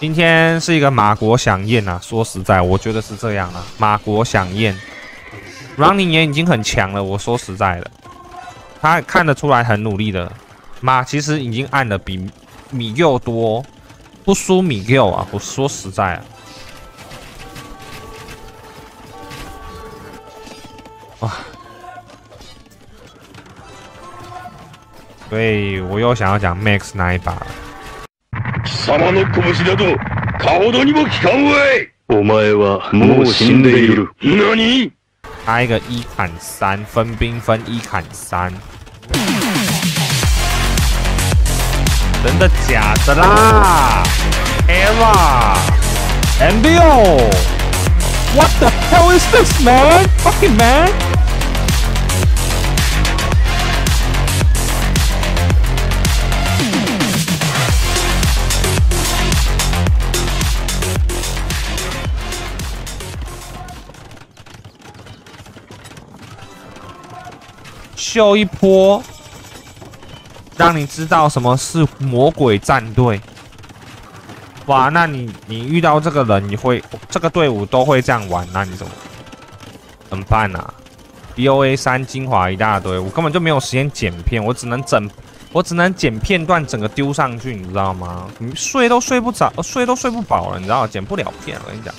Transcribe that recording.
今天是一个马国响宴啊！说实在，我觉得是这样啊。马国响宴，Running 也已经很强了。我说实在的，他看得出来很努力的。马其实已经按的比米佑多，不输米佑啊！我说实在啊，哇！所以我又想要讲 Max 那一把了。貴様の拳など、かほどにも効かんわいお前はもう死んでいる。何？他一个一砍三，分兵分一砍三，真的假的啦？Eva，MBO，What the hell is this man？Fucking man！秀一波，让你知道什么是魔鬼战队。哇，那你你遇到这个人，你会这个队伍都会这样玩，那你怎么怎么办啊？BOA 三精华一大堆，我根本就没有时间剪片，我只能整，我只能剪片段，整个丢上去，你知道吗？你睡都睡不着，睡都睡不饱了，你知道，剪不了片，我跟你讲。